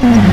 Mm-hmm.